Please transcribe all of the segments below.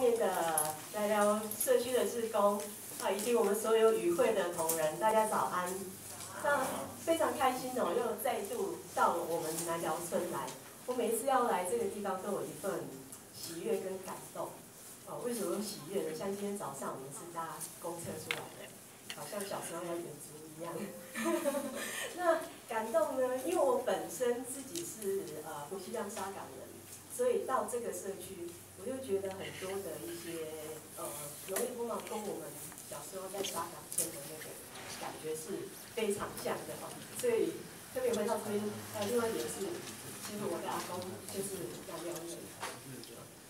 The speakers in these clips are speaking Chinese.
面的来聊社区的志工啊，以及我们所有与会的同仁，大家早安。那非常开心哦，又再度到了我们南寮村来。我每一次要来这个地方，都有一份喜悦跟感动。哦，为什么喜悦呢？像今天早上我们是搭公车出来的，好像小时候要远足一样。那感动呢？因为我本身自己是呃湖西亮沙港人，所以到这个社区，我就觉得很多的一些呃农业风貌跟我们小时候在沙港村的那个感觉是。非常像的哦，所以特别回到这边，还有另外一点是，其实我的阿公就是南寮人，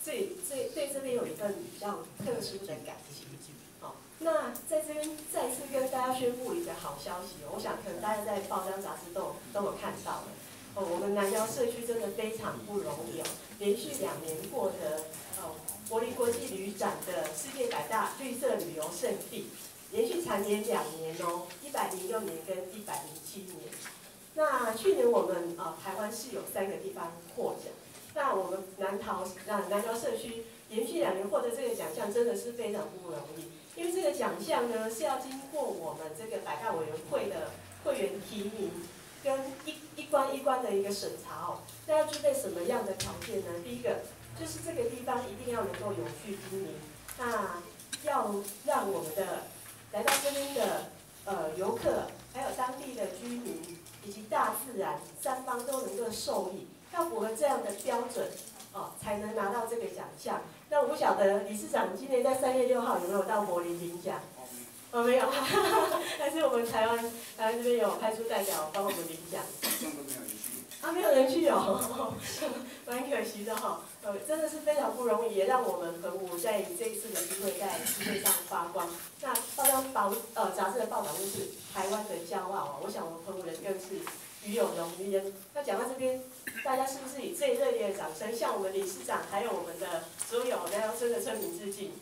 所以所以对这边有一份比较特殊的感情。好，那在这边再次跟大家宣布一个好消息，我想可能大家在报章杂志都都有看到了。哦，我们南瑶社区真的非常不容易哦，连续两年获得哦柏林国际旅展的世界百大绿色旅游胜地。连续蝉联两年哦，一百零六年跟一百零七年。那去年我们啊台湾是有三个地方获奖，那我们南桃那南瑶社区连续两年获得这个奖项真的是非常不容易，因为这个奖项呢是要经过我们这个百大委员会的会员提名跟一一关一关的一个审查哦。那要具备什么样的条件呢？第一个就是这个地方一定要能够永续经营，那要让我们的来到这边的呃游客，还有当地的居民以及大自然三方都能够受益，要符合这样的标准哦，才能拿到这个奖项。那我不晓得理事长今年在三月六号有没有到柏林领奖？哦，没有，还是我们台湾台湾这边有派出代表帮我们领奖。啊，没有人去哦，蛮可惜的哈。呃，真的是非常不容易，也让我们澎湖在这一次的机会在世界上发光。那报章报呃杂志的报道就是台湾的骄傲啊，我想我们澎湖人更是与有荣焉。那讲到这边，大家是不是以最热烈的掌声向我们理事长还有我们的所有南寮村的村民致敬？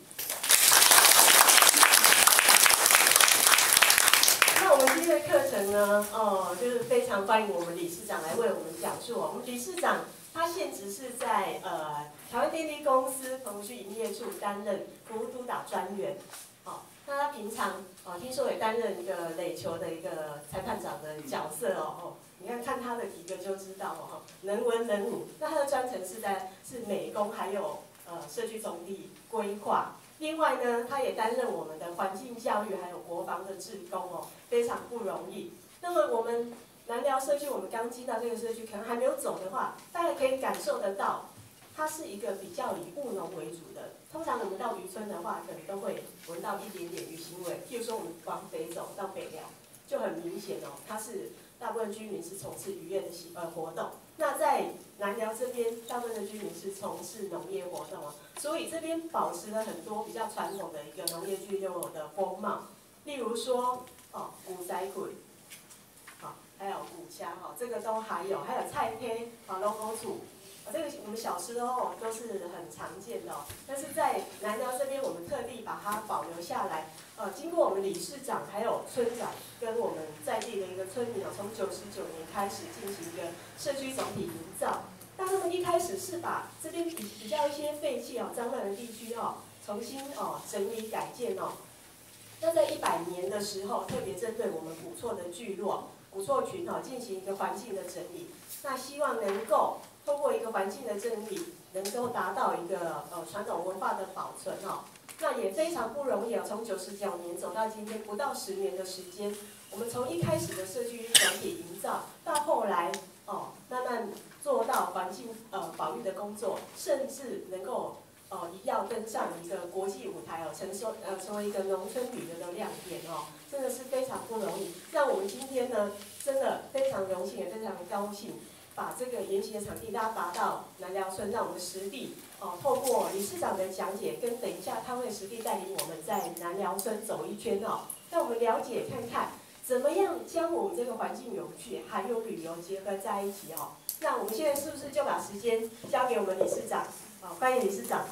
那我们今天的课程呢，哦，就是非常欢迎我们理事长来为我们讲述哦。我们理事长。他现职是在呃台湾电力公司澎湖区营业处担任服务督导专员，好，那他平常哦听说也担任一个垒球的一个裁判长的角色哦哦，你看看他的体格就知道哦，能文能武。那他的专程是在是美工还有呃社区总地规划，另外呢他也担任我们的环境教育还有国防的志工哦，非常不容易。那么我们。南寮社区，我们刚进到这个社区，可能还没有走的话，大家可以感受得到，它是一个比较以务农为主的。通常我们到渔村的话，可能都会闻到一点点鱼腥味。譬如说，我们往北走到北寮，就很明显哦，它是大部分居民是从事渔业的习呃活动。那在南寮这边，大部分的居民是从事农业活动哦，所以这边保持了很多比较传统的一个农业具有的风貌，例如说哦，古仔鬼。还有古虾哈，这个都还有，还有菜胚啊，龙沟煮，啊，这个我们小时候都是很常见的，但是在南寮这边，我们特地把它保留下来。呃，经过我们理事长还有村长跟我们在地的一个村民啊，从九十九年开始进行一个社区总体营造。那他们一开始是把这边比比较一些废弃哦、脏乱的地区哦，重新哦整理改建哦。那在一百年的时候，特别针对我们古厝的聚落。古厝群哦，进行一个环境的整理，那希望能够通过一个环境的整理，能够达到一个呃传统文化的保存哦。那也非常不容易哦，从九十九年走到今天不到十年的时间，我们从一开始的社区整体营造，到后来哦慢慢做到环境呃保育的工作，甚至能够。哦，一要登上一个国际舞台哦，成说呃成为一个农村旅游的亮点哦，真的是非常不容易。那我们今天呢，真的非常荣幸也非常高兴，把这个研习的场地大家拔到南寮村，让我们实地哦，透过理事长的讲解，跟等一下他会实地带领我们在南寮村走一圈哦，让我们了解看看怎么样将我们这个环境有趣还有旅游结合在一起哦。那我们现在是不是就把时间交给我们理事长？好，欢迎理事长。